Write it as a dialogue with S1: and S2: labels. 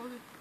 S1: 거기